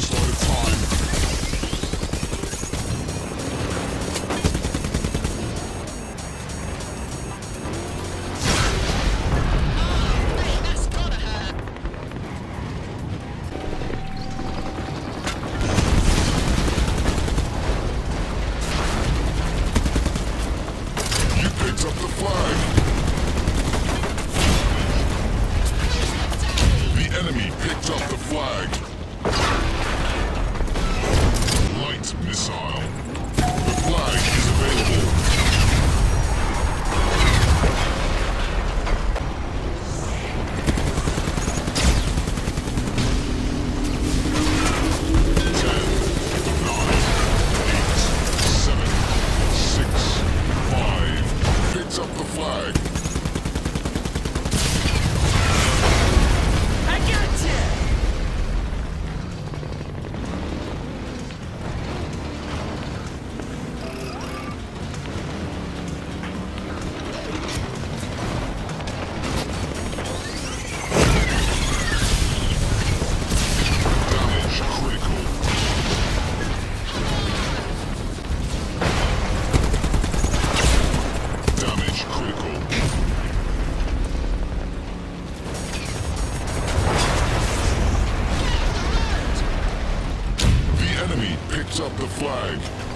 slow. flag.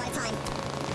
You're